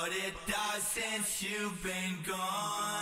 But it does since you've been gone.